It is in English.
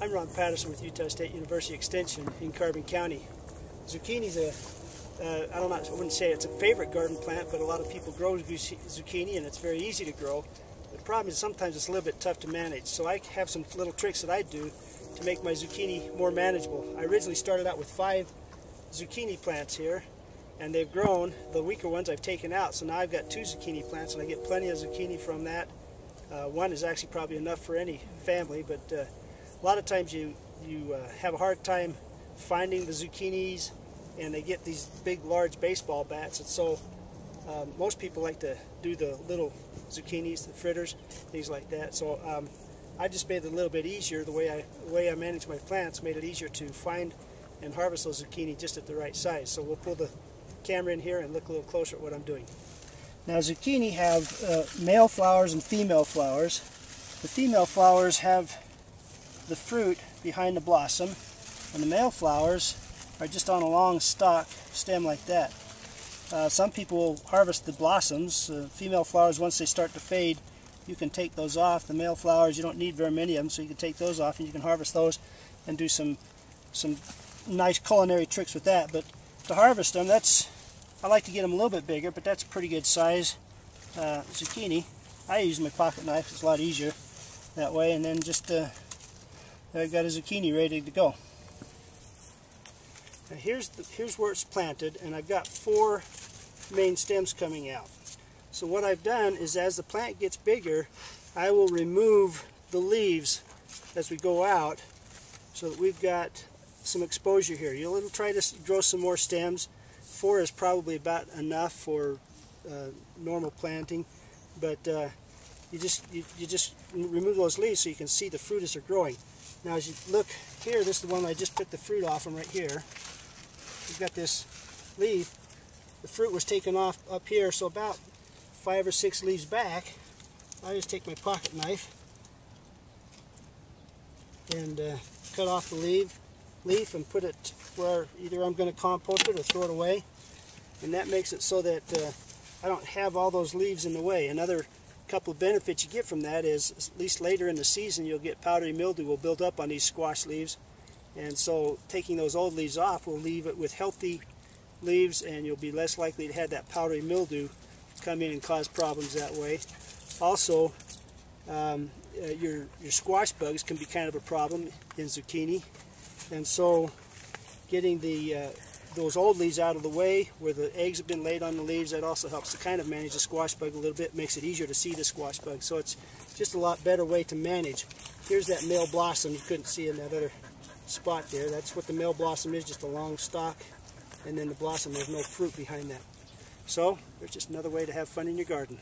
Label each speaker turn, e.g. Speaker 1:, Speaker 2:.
Speaker 1: I'm Ron Patterson with Utah State University Extension in Carbon County. Zucchini's a, uh, I don't know, I wouldn't say it's a favorite garden plant, but a lot of people grow zucchini and it's very easy to grow. The problem is sometimes it's a little bit tough to manage, so I have some little tricks that I do to make my zucchini more manageable. I originally started out with five zucchini plants here, and they've grown. The weaker ones I've taken out, so now I've got two zucchini plants, and I get plenty of zucchini from that. Uh, one is actually probably enough for any family, but uh, a lot of times you, you uh, have a hard time finding the zucchinis, and they get these big, large baseball bats, and so um, most people like to do the little zucchinis, the fritters, things like that. So um, I just made it a little bit easier. The way I the way I manage my plants made it easier to find and harvest those zucchini just at the right size. So we'll pull the camera in here and look a little closer at what I'm doing. Now zucchini have uh, male flowers and female flowers. The female flowers have the fruit behind the blossom and the male flowers are just on a long stalk stem like that. Uh, some people harvest the blossoms. Uh, female flowers, once they start to fade, you can take those off. The male flowers, you don't need very many of them, so you can take those off and you can harvest those and do some some nice culinary tricks with that. But to harvest them, that's I like to get them a little bit bigger, but that's a pretty good size uh, zucchini. I use my pocket knife; it's a lot easier that way. And then just uh, I've got a zucchini ready to go. Now here's the, here's where it's planted, and I've got four main stems coming out. So what I've done is, as the plant gets bigger, I will remove the leaves as we go out, so that we've got some exposure here. You'll try to grow some more stems. Four is probably about enough for uh, normal planting, but uh, you just you, you just remove those leaves so you can see the fruit as they're growing. Now as you look here, this is the one I just took the fruit off from right here. You've got this leaf. The fruit was taken off up here, so about five or six leaves back, I just take my pocket knife and uh, cut off the leaf leaf and put it where either I'm going to compost it or throw it away. And that makes it so that uh, I don't have all those leaves in the way. Another couple of benefits you get from that is at least later in the season you'll get powdery mildew will build up on these squash leaves. And so taking those old leaves off will leave it with healthy leaves and you'll be less likely to have that powdery mildew come in and cause problems that way. Also, um, uh, your, your squash bugs can be kind of a problem in zucchini. And so getting the uh, those old leaves out of the way where the eggs have been laid on the leaves, that also helps to kind of manage the squash bug a little bit, makes it easier to see the squash bug. So it's just a lot better way to manage. Here's that male blossom you couldn't see in that other spot there. That's what the male blossom is, just a long stalk. And then the blossom, there's no fruit behind that. So, there's just another way to have fun in your garden.